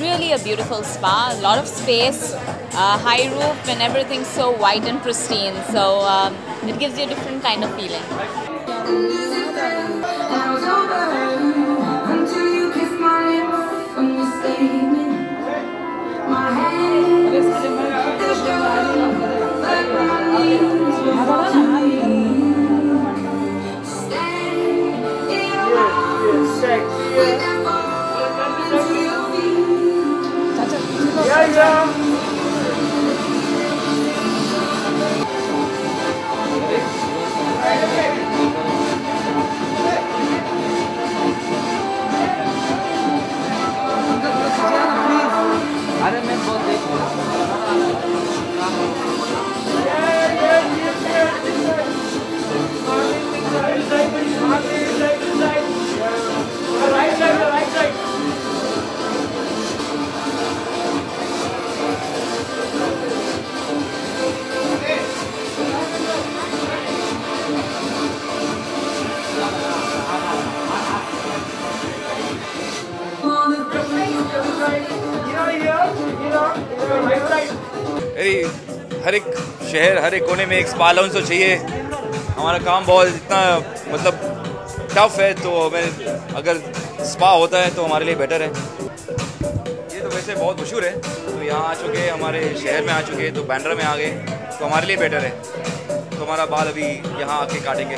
Really a beautiful spa. A lot of space, uh, high roof, and everything's so white and pristine. So um, it gives you a different kind of feeling. Yeah. अरे हर एक शहर, हर एक कोने में एक spa lounge तो चाहिए। हमारा काम बहुत इतना मतलब टफ है तो हमें अगर स्पा होता है तो हमारे लिए बेटर है। ये तो वैसे बहुत मशहूर है। तो यहाँ आ चुके हमारे शहर में आ चुके तो बैंड्रा में आ गए तो हमारे लिए बेटर है। तो हमारा बाल अभी यहाँ आके काटेंगे।